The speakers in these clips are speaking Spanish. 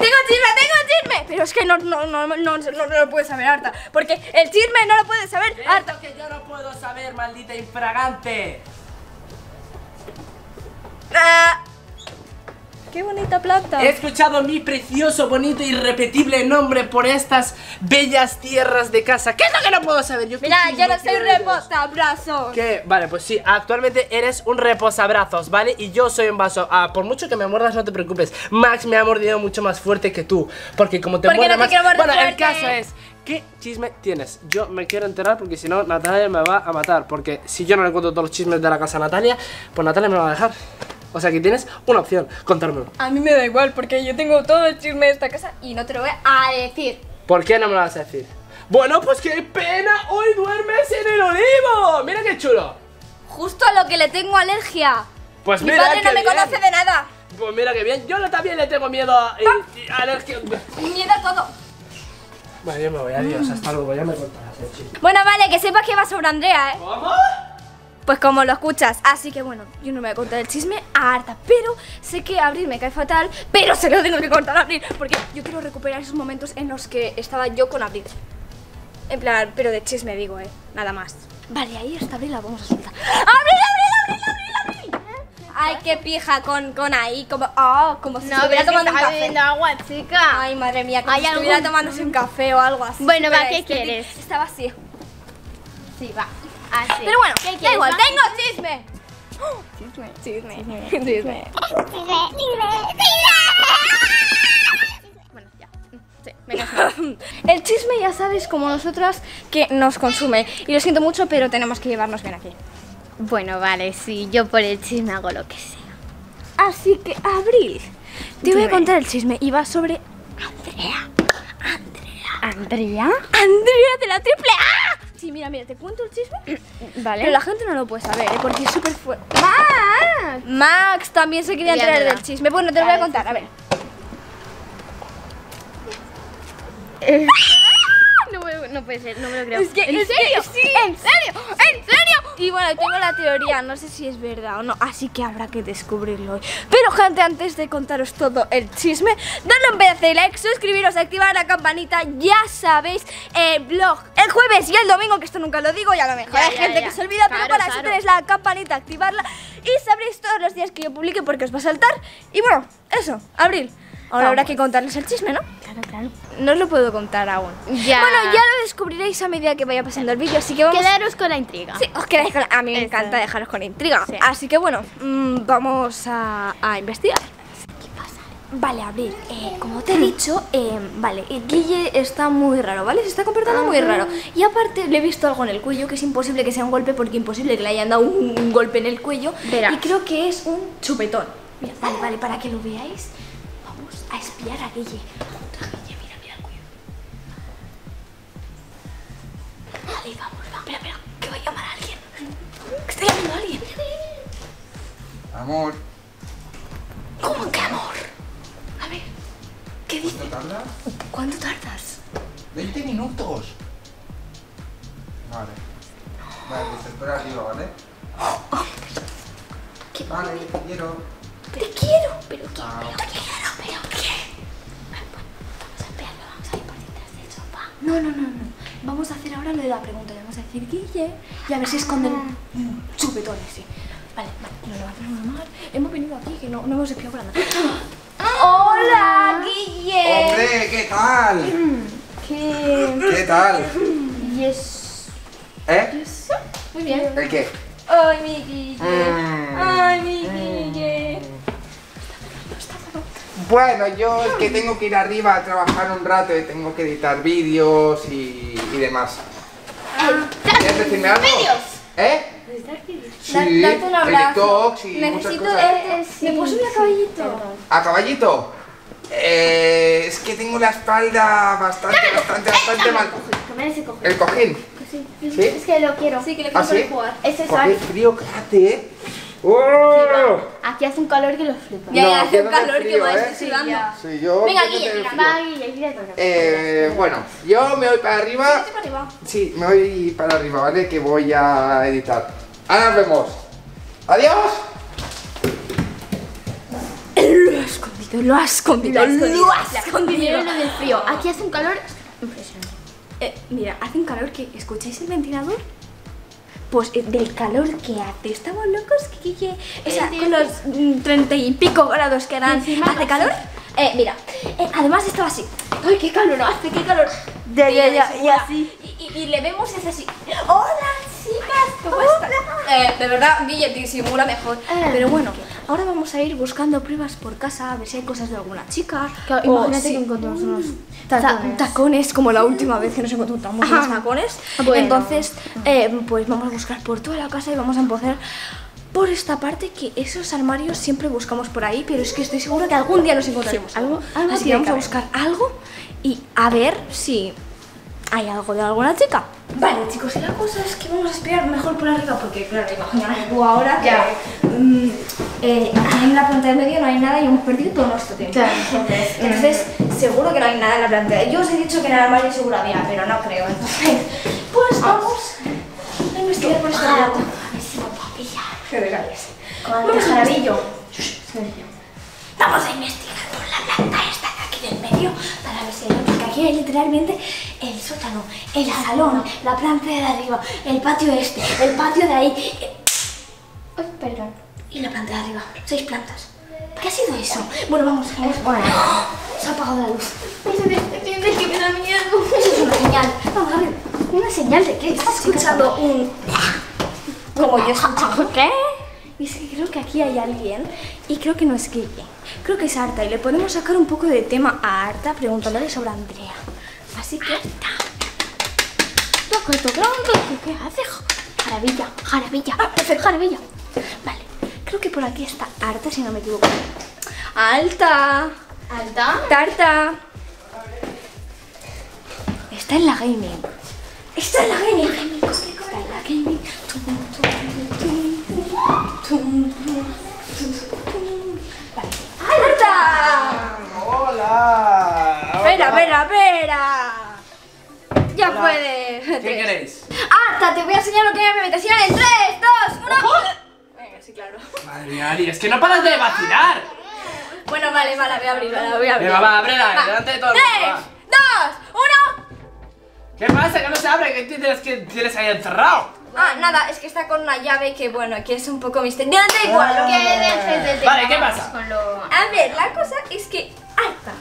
tengo chisme, tengo chisme. Pero es que no, no, no, no, no, no lo puede saber Arta. Porque el chisme no lo puede saber Arta. Que yo no puedo saber, maldita infragante. Ah. Qué bonita planta. He escuchado mi precioso, bonito y irrepetible nombre por estas bellas tierras de casa. ¿Qué es lo que no puedo saber? Yo Mira, yo no soy reposabrazos. ¿Qué? Vale, pues sí, actualmente eres un reposabrazos, ¿vale? Y yo soy un vaso. Ah, por mucho que me muerdas, no te preocupes. Max me ha mordido mucho más fuerte que tú. Porque como te Porque muerde no te morder bueno, el fuerte. caso es. ¿Qué chisme tienes? Yo me quiero enterar porque si no, Natalia me va a matar. Porque si yo no le cuento todos los chismes de la casa a Natalia, pues Natalia me va a dejar. O sea que tienes una opción, contármelo. A mí me da igual porque yo tengo todo el chisme de esta casa y no te lo voy a decir. ¿Por qué no me lo vas a decir? Bueno, pues qué pena, hoy duermes en el olivo. Mira qué chulo. Justo a lo que le tengo alergia. Pues Mi mira padre no me bien. conoce de nada. Pues mira que bien, yo también le tengo miedo a, y- y alergia. Miedo a todo. Bueno, yo me voy, adiós, hasta luego, ya me contarás. Bueno, vale, que sepas que va sobre Andrea, ¿eh? ¿Cómo? Pues como lo escuchas. Así que bueno, yo no me voy a contar el chisme a Arta. Pero sé que Abril me cae fatal. Pero se lo tengo que contar a Abril. Porque yo quiero recuperar esos momentos en los que estaba yo con Abril. En plan, pero de chisme digo, ¿eh? Nada más. Vale, ahí está Abril, la vamos a soltar. ¡Abril, Abril, Abril, Abril, Abril! Ay, qué pija con, con ahí, como, oh, como si No, estuviera tomando un café. bebiendo agua, chica. Ay, madre mía, como ¿Hay si estuviera algún- tomándose un café o algo así. Bueno, va, ¿qué estético. quieres? Estaba así. Sí, va. Así. Pero bueno, ¿Qué da igual, tengo chisme. Chisme, chisme, chisme. Bueno, ya. Sí, venga. El chisme ya sabes como nosotras que nos consume. Y lo siento mucho, pero tenemos que llevarnos bien aquí. Bueno, vale, sí, yo por el chisme hago lo que sea. Así que, Abril, te voy a contar el chisme. Y va sobre ¿Andrea? Andrea de la triple A. Sí, mira, mira, te cuento el chisme. Vale. Pero la gente no lo puede saber, ¿eh? porque es súper fuerte. ¡Ah! Max también se quería enterar del chisme. Bueno, te lo voy a contar, a ver. No, puede- ser, no me lo creo. Es que, ¿En serio? sí. ¿En serio? ¿En serio? Y bueno, tengo la teoría, no sé si es verdad o no, así que habrá que descubrirlo hoy. Pero gente, antes de contaros todo el chisme, dadle un pedazo de like, suscribiros, activar la campanita, ya sabéis, el blog el jueves y el domingo, que esto nunca lo digo, ya lo mejor. Ya, Hay ya, gente ya. que se olvida, pero Claro, para eso claro. tenéis la campanita, activarla y sabréis todos los días que yo publique porque os va a saltar. Y bueno, eso, abril. Ahora habrá que contarles el chisme, ¿no? Claro, claro. No os lo puedo contar aún. Ya. Bueno, ya lo descubriréis a medida que vaya pasando el vídeo, así que vamos Quedaros con la intriga. Sí, os quedáis con... A mí me Eso. encanta dejaros con intriga. Sí. Así que bueno, mm, vamos a, a investigar. Vale, Abril, eh, como te he dicho, eh, vale, Guille está muy raro, ¿vale? Se está comportando muy raro. Y aparte le he visto algo en el cuello que es imposible que sea un golpe porque imposible que le hayan dado un, un golpe en el cuello. Verás. Y creo que es un chupetón. Mira, vale, vale, para que lo veáis, vamos a espiar a Guille, Amor, ¿Cómo que amor? A ver, ¿qué dice? ¿cuánto tarda? ¿Cuánto tardas? 20 minutos. Vale. Vale, pues te espero arriba, ¿vale? ¿Qué? Vale, te quiero. Te quiero, pero ¿qué? Chao. Pero te quiero, pero ¿qué? Vale, bueno, vamos a esperarlo, vamos a ir por detrás del sofá. No, no, no, no. Vamos a hacer ahora lo de la pregunta. Le vamos a decir Guille y a ver si esconden un chupetón ese. Vale, vale, no lo vamos a llamar. Hemos venido aquí, que no, no hemos espiado por nada. ¡Hola, Guille! ¡Hombre, qué tal! ¿Qué? ¿Qué tal? Yes. ¿Eh? Muy bien. ¿El qué? Ay, mi Guille. Mm. Ay, mi Guille. Bueno, yo es que tengo que ir arriba a trabajar un rato y tengo que editar vídeos y, y demás. ¿Quieres decirme algo? ¿Vídeos? ¿Eh? Sí, darte un abrazo. Y muchas darte. ¿Me puedo subir a caballito? ¿A caballito? Eh, es que tengo la espalda bastante, bastante, bastante mal. Ese cojín. ¿El cojín? Sí. ¿Sí? Es que lo quiero. Sí, que le ¿Ah, puedo sí? jugar. Sol. frío que hace, ¿eh? ¡Oh! Aquí hace un calor que lo flipa. Ya, No, hace un calor que frío, va, ¿eh? estoy sudando. Sí, yo... Venga, Guille, Guille. Eh, bueno, yo me voy para arriba. Para arriba. Sí, me voy para arriba, ¿vale? Que voy a editar. Ahora nos vemos. ¡Adiós! El escondite. escondido, lo has escondido, lo has escondido. Lo del frío. Aquí hace un calor impresionante. Eh, mira, hace un calor que. ¿Escucháis el ventilador? Pues eh, del calor que hace. Estamos locos que- O sea, con los mm, treinta y pico grados que harán. ¿Hace calor? Eh, mira, eh, además estaba así. ¡Ay, qué calor hace! ¡Qué calor! Ya, ya, ya, Y así. Y, y- le vemos y hace así. ¡Hola, chicas! ¿Cómo están? Eh, de verdad, Guille disimula mejor. Pero bueno, ahora vamos a ir buscando pruebas por casa, a ver si hay cosas de alguna chica. Claro, o imagínate si- que encontramos unos Ta- tacones. como la última vez que nos encontramos unos tacones. Bueno. Entonces, eh, pues vamos a buscar por toda la casa y vamos a empezar por esta parte que esos armarios siempre buscamos por ahí, pero es que estoy segura que algún día los encontraremos. Sí, algo- algo Así que vamos a buscar algo y a ver si hay algo de alguna chica. Vale, chicos, y la cosa es que vamos a espiar mejor por arriba, porque claro, imagínate tú ahora que mm, eh, en la planta de medio no hay nada y hemos perdido todo nuestro tiempo. Claro. Entonces, entonces, seguro que no hay nada en la planta. Yo os he dicho que en el armario seguro había, pero no creo. Entonces, pues vamos a investigar por esta planta. A ver si lo puedo pillar. Calles. Con el jarabillo. Vamos a investigar por la planta esta de aquí del medio para ver si hay aquí hay literalmente el sótano, el salón, la planta de arriba, el patio este, el patio de ahí Ay, perdón. y la planta de arriba. Seis plantas. ¿Qué ha sido eso? Bueno, vamos, vamos. Bueno. Se ha apagado la luz. ¿Entiendes que me da miedo? Eso es una señal. Vamos a ver. ¿Una señal de qué? ¿Estás escuchando un... Como yo he escuchado? ¿Qué? Y es que creo que aquí hay alguien y creo que no es Guille. Creo que es Arta y le podemos sacar un poco de tema a Arta preguntándole sobre Andrea. Así que... Toco, toco, toco. ¿Qué hace? Jaravilla, jaravilla. Ah, perfecto. Jaravilla. Vale, creo que por aquí está Arta, si no me equivoco. ¡Alta! ¿Alta? ¡Tarta! Está en la gaming. Está en la gaming. Está en la gaming. ¡Alta! ¡Hola! Espera, espera, espera. Ya Hola. puedes. ¿Qué queréis? Arta, te voy a enseñar lo que hay en mi habitación en 3, 2, 1. Venga, sí, claro. Madre mía, Ari, es que no paras de vacilar. Bueno, vale, vale, voy a abrir, vale, voy a abrir. Venga, va, ábrela, delante de todo el mundo, 3, va. 2, 1. ¿Qué pasa? Que no se abre, que tienes que tienes ahí encerrado. Ah, nada, es que está con una llave que, bueno, que es un poco misteriosa. Da igual, Que dejes de Vale, ¿qué pasa? Con lo... A ver, la cosa es que... Arta.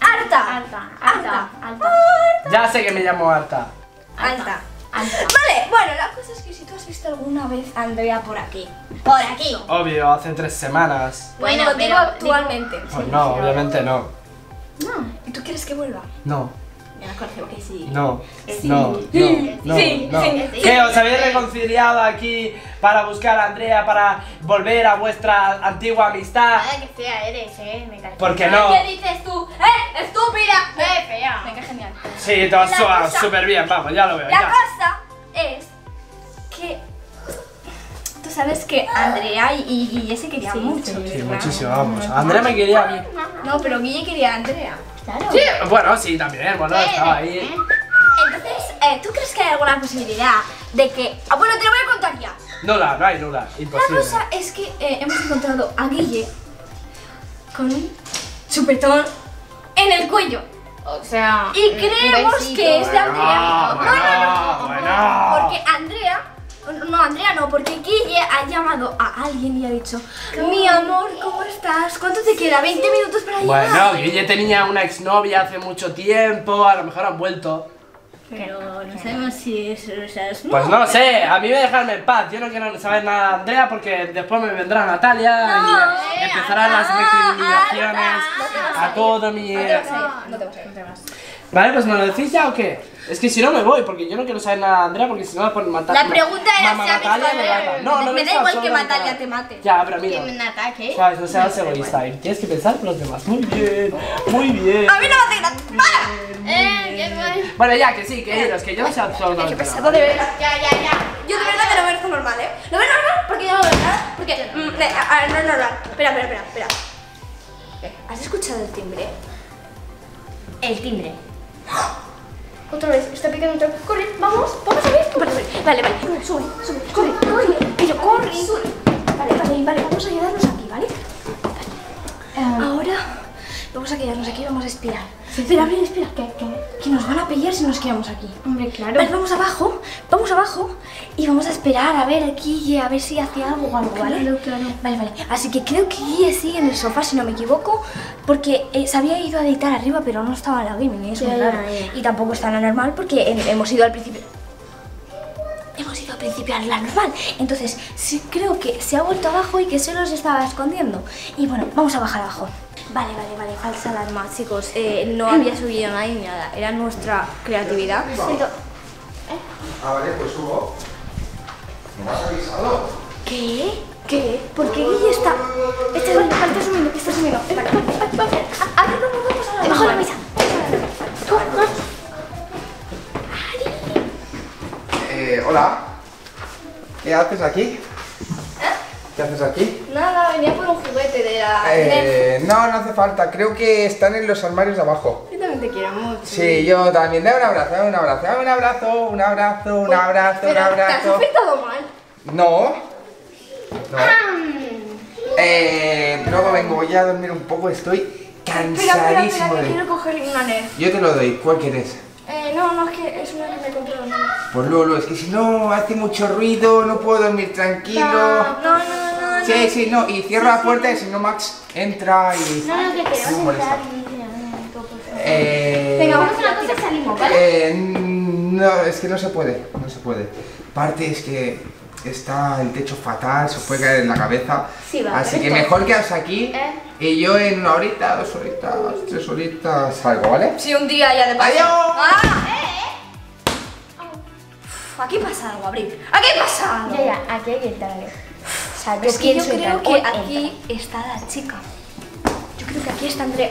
Arta. Alta, alta, alta. Ya sé que me llamo Arta. Alta. Alta. Vale, bueno, la cosa es que si tú has visto alguna vez a Andrea por aquí. Por aquí. Obvio, hace tres semanas. Bueno, Bueno, digo pero- actualmente. Pues no, obviamente no. ¿Y tú quieres que vuelva? No, Ya que sí. no, Sí. no, no, Sí. no, Sí. no. Sí. ¿Qué? ¿Os habéis reconciliado aquí para buscar a Andrea, para volver a vuestra antigua amistad? Ay, qué fea eres, eh. Me cae. ¿Por qué no? ¿Qué dices tú? ¡Eh, estúpida! Eh, fea. Venga, genial. Sí, te cosa- súper bien, vamos, ya lo veo. La ya. cosa es que tú sabes que Andrea y, y Guille se querían Sí, mucho. sí. Sí, muchísimo, vamos. Andrea me quería a mí. No, pero Guille quería a Andrea. Claro. Sí, bueno, sí, también, bueno, estaba ahí. ¿Eh? Entonces, eh, ¿tú crees que hay alguna posibilidad de que... Ah, bueno, te lo voy a contar ya. Nula, no hay nula, La imposible. cosa es que eh, hemos encontrado a Guille con un chupetón en el cuello. O sea. Y creemos besito. que es de Andrea. Bueno, no, no, no, bueno. Porque no, Andrea no, porque Guille ha llamado a alguien y ha dicho, mi amor, ¿cómo estás? ¿Cuánto te queda? ¿20 minutos para llegar? Bueno, Guille tenía una exnovia hace mucho tiempo, a lo mejor han vuelto. Pero no sabemos si es. O sea, es Pues no sé, a mí me dejarme en paz. Yo no quiero saber nada de Andrea porque después me vendrá Natalia y empezarán las recriminaciones a todo mi. No te vas a ir, no te vas a ir. Vale, pues me lo decís ya o qué? Es que si no me voy, porque yo no quiero saber nada de Andrea porque si no me ponen matar. La pregunta era si Natalia me mata. No, no Me da igual que Natalia te mate. Ya, pero mira. Que me ataque. ¿Sabes? No seas egoísta tienes que pensar por los demás. Muy bien, muy bien. A mí no me hace gracia. ¡Para! Eh, qué mal. Bueno, ya, que sí, que iros, que yo no sé absolutamente Qué pesado, de verdad. Ya, ya, ya. Yo de verdad que lo veo esto normal, ¿eh? Lo veo normal porque yo no veo nada. Porque. mm, a ver, no es normal. Espera, espera, espera, espera. ¿Has escuchado el timbre? El timbre. Otra vez, está picando otra vez. Corre, vamos, vamos a ver. Vale, vale, vale. Sube, sube, corre, corre. Pero corre, sube. Vale, vale, vale, vamos a ayudarnos aquí, ¿vale? Vale. Ahora vamos a quedarnos aquí y vamos a espiar. Pero Abril, espera, que, que, que nos van a pillar si nos quedamos aquí. Hombre, claro. Vale, vamos abajo, vamos abajo y vamos a esperar a ver aquí, a ver si hace algo o algo, ¿vale? Claro, claro. Vale, vale. Así que creo que Guille sigue en el sofá, si no me equivoco, porque eh, se había ido a editar arriba, pero no estaba en la gaming, y es muy raro. Y tampoco está en la normal porque eh, hemos ido al principio. Hemos ido al principio a la normal. Entonces, sí creo que se ha vuelto abajo y que se los estaba escondiendo. Y bueno, vamos a bajar abajo. Vale, vale, vale, falsa alarma, chicos. Eh, no había subido nadie ni nada. Era nuestra creatividad. Pero, Ah, vale, pues subo. ¿No me has avisado? ¿Qué? ¿Qué? ¿Por qué Guille está...? Este vale, vale, está subiendo, está subiendo. Vale, vamos, a la la mesa. Tú, tú. Eh, hola. ¿Qué haces aquí? ¿Qué haces aquí? Nada, venía por un juguete de la... Eh, no, no hace falta. Creo que están en los armarios de abajo. Yo también te quiero mucho. Sí, yo también. Dame un abrazo, dame un abrazo, dame un abrazo, un abrazo, un abrazo, un Pero, ¿te has abrazo. afeitado mal? No. No. Eh, luego vengo, voy a dormir un poco, estoy Espera, espera, espera, cansadísimo que de... quiero coger una. Yo te lo doy, ¿cuál quieres? Eh, no, no, es que es una que me compré Pues Lolo, es que si no hace mucho ruido, no puedo dormir tranquilo. No, no, no, no. Sí, sí, no, y cierra la puerta y si no Max entra y... No, no, que queremos molesta. entrar y. Eh, Venga, vamos a una cosa y salimos, ¿vale? eh, no, es que no se puede, no se puede. Parte es que está el techo fatal, se puede caer en la cabeza. Sí, va, Así que mejor quedarse aquí Eh. y yo en una horita, dos horitas, tres horitas salgo, ¿vale? Sí, un día ya de paso. ¡Adiós! ¡Ah! ¡Eh! Uf, Aquí pasa algo, Abril. Aquí pasa algo. Ya, ya, aquí hay que entrar. O sea, yo Es que yo creo que aquí está la chica. Yo creo que aquí está Andrea.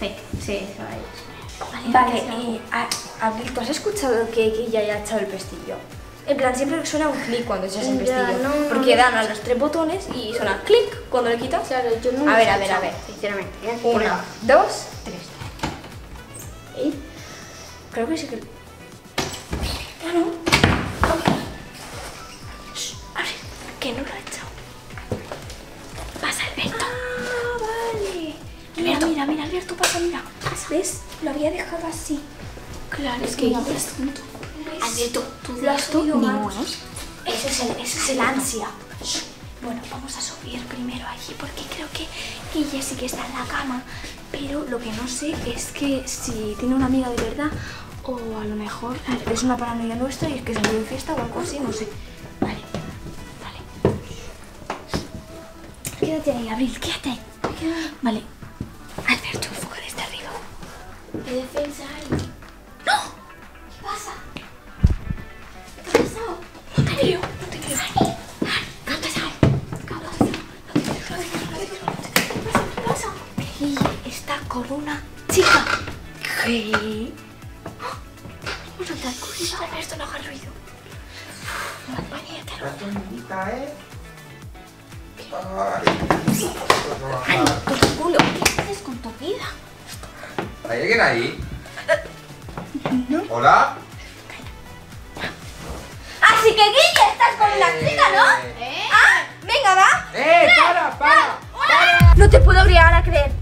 Sí, sí, ahí. Vale, y a- Abril, ¿tú has escuchado que Guilla ya ha echado el pestillo? En plan, siempre suena un clic cuando echas el pestillo. no, no, porque no. dan a los tres botones y suena clic cuando le quitas. Claro, yo no A ver, he a ver, a ver. Sinceramente. ¿eh? Una, dos, tres. Creo que sí que. Ah, no. Shh, Abril, que no lo ha echado. Pasa, Alberto. Ah, vale. Mira, mira, mira, Alberto, pasa, mira. ¿Ves? Lo había dejado así. Claro, es que. Alberto, tú lo has oído ni mal. mueves. Ese es el, ese es el ansia. Shh. Bueno, vamos a subir primero allí porque creo que ella sí que está en la cama. Pero lo que no sé es que si tiene una amiga de verdad o a lo mejor es una paranoia nuestra y es que salió de fiesta o algo así, no sé. Vale, vale. Quédate ahí, Abril, quédate ahí. Vale. Alberto, enfoca desde arriba. ¿Qué defensa hay? No te creo, no te creo. ¿Qué ha pasado? ¿Qué ha pasado? No te creo, no te creo, no te creo, no te creo. ¿Qué pasa? ¿Qué pasa? Guille está con una chica. ¿Qué? Vamos a saltar, corriendo. Alberto, no hagas ruido. Madre mía, te lo... La tormenta, ¿eh? ¡Ay, Ay, por tu culo! ¿Qué haces con tu vida? ¿Hay alguien ahí? ¿Hola? Así que Guille, estás con una Eh. chica, ¿no? ¿Eh? ¡Ah! ¡Venga, va! ¡Eh! ¡Para, para! No te puedo obligar a creer.